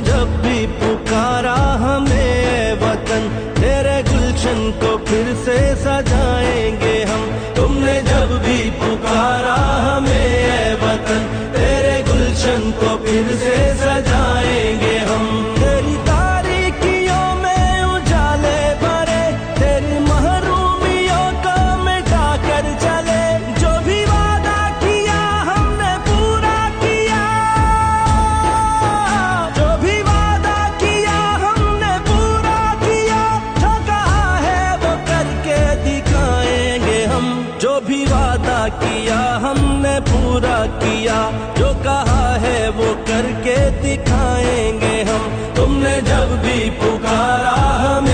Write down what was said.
जब भी पुकारा हमें वतन, तेरे गुलशन को फिर से सजाएँगे हम। तुमने जब भी पुकारा हमें वतन, तेरे गुलशन को फिर से सजा किया, हमने पूरा किया। जो कहा है वो करके दिखाएँगे हम। तुमने जब भी पुकारा हमें